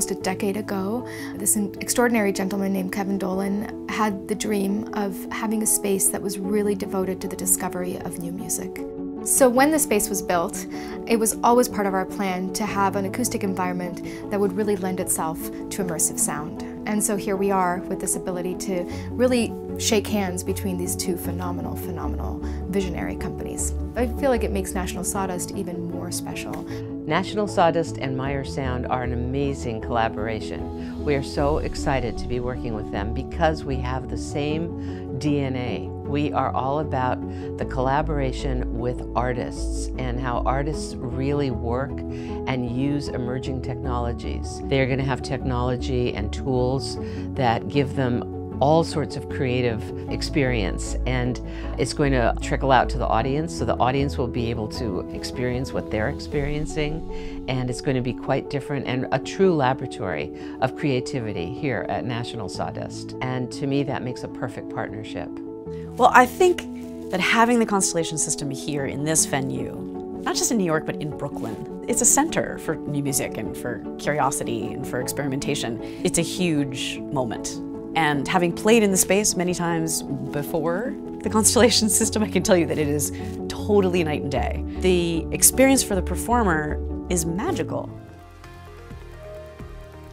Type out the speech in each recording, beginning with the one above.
almost a decade ago, this extraordinary gentleman named Kevin Dolan had the dream of having a space that was really devoted to the discovery of new music. So when the space was built, it was always part of our plan to have an acoustic environment that would really lend itself to immersive sound. And so here we are with this ability to really shake hands between these two phenomenal, phenomenal visionary companies. I feel like it makes National Sawdust even more special. National Sawdust and Meyer Sound are an amazing collaboration. We are so excited to be working with them because we have the same DNA. We are all about the collaboration with artists and how artists really work and use emerging technologies. They're going to have technology and tools that give them all sorts of creative experience and it's going to trickle out to the audience so the audience will be able to experience what they're experiencing and it's going to be quite different and a true laboratory of creativity here at National Sawdust and to me that makes a perfect partnership. Well, I think that having the Constellation system here in this venue, not just in New York, but in Brooklyn, it's a center for new music and for curiosity and for experimentation. It's a huge moment. And having played in the space many times before the Constellation system, I can tell you that it is totally night and day. The experience for the performer is magical.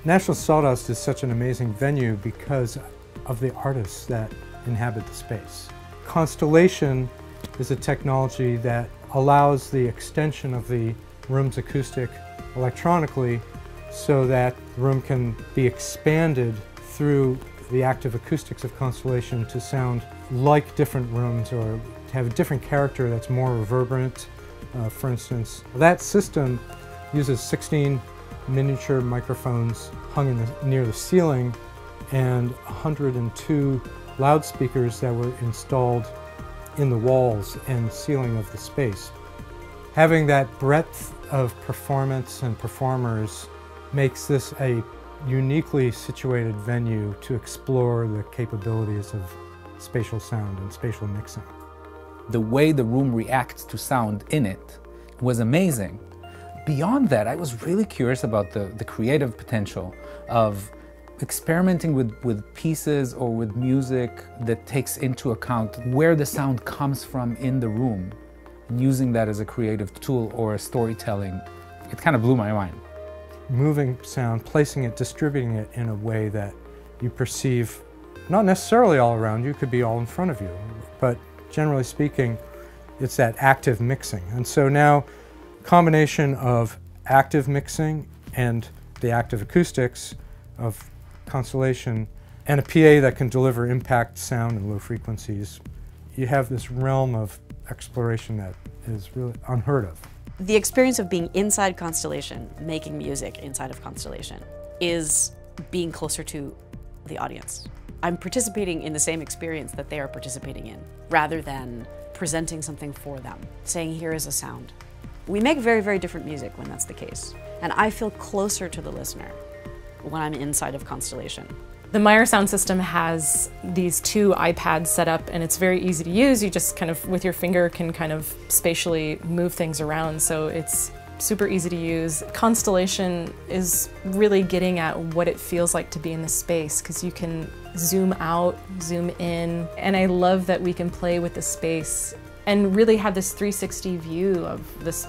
National Sawdust is such an amazing venue because of the artists that inhabit the space. Constellation is a technology that allows the extension of the room's acoustic electronically so that the room can be expanded through the active acoustics of Constellation to sound like different rooms or to have a different character that's more reverberant, uh, for instance. That system uses 16 miniature microphones hung the, near the ceiling and 102 loudspeakers that were installed in the walls and ceiling of the space. Having that breadth of performance and performers makes this a uniquely situated venue to explore the capabilities of spatial sound and spatial mixing. The way the room reacts to sound in it was amazing. Beyond that, I was really curious about the, the creative potential of experimenting with, with pieces or with music that takes into account where the sound comes from in the room and using that as a creative tool or a storytelling, it kind of blew my mind. Moving sound, placing it, distributing it in a way that you perceive not necessarily all around you, could be all in front of you, but generally speaking, it's that active mixing. And so now, combination of active mixing and the active acoustics of Constellation, and a PA that can deliver impact sound and low frequencies, you have this realm of exploration that is really unheard of. The experience of being inside Constellation, making music inside of Constellation, is being closer to the audience. I'm participating in the same experience that they are participating in, rather than presenting something for them, saying, here is a sound. We make very, very different music when that's the case. And I feel closer to the listener when I'm inside of Constellation. The Meyer sound system has these two iPads set up and it's very easy to use. You just kind of, with your finger, can kind of spatially move things around. So it's super easy to use. Constellation is really getting at what it feels like to be in the space because you can zoom out, zoom in, and I love that we can play with the space and really have this 360 view of this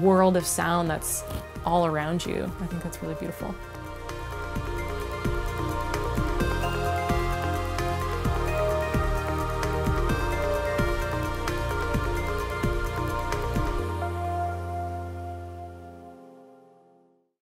world of sound that's all around you. I think that's really beautiful.